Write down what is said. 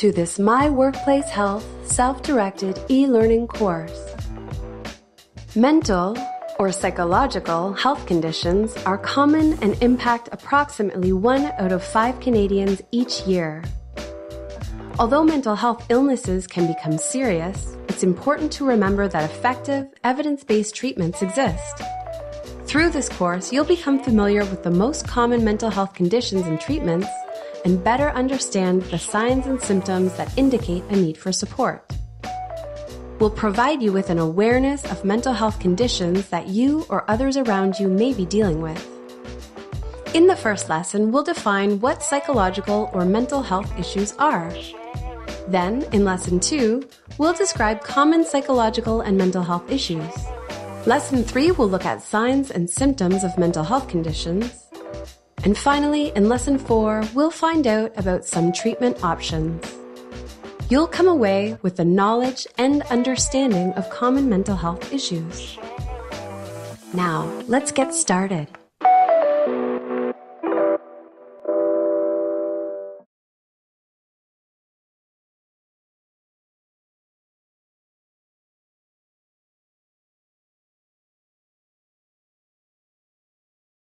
to this My Workplace Health self directed e learning course. Mental or psychological health conditions are common and impact approximately one out of five Canadians each year. Although mental health illnesses can become serious, it's important to remember that effective, evidence based treatments exist. Through this course, you'll become familiar with the most common mental health conditions and treatments and better understand the signs and symptoms that indicate a need for support. We'll provide you with an awareness of mental health conditions that you or others around you may be dealing with. In the first lesson, we'll define what psychological or mental health issues are. Then, in Lesson 2, we'll describe common psychological and mental health issues. Lesson 3 will look at signs and symptoms of mental health conditions. And finally, in Lesson 4, we'll find out about some treatment options. You'll come away with the knowledge and understanding of common mental health issues. Now, let's get started.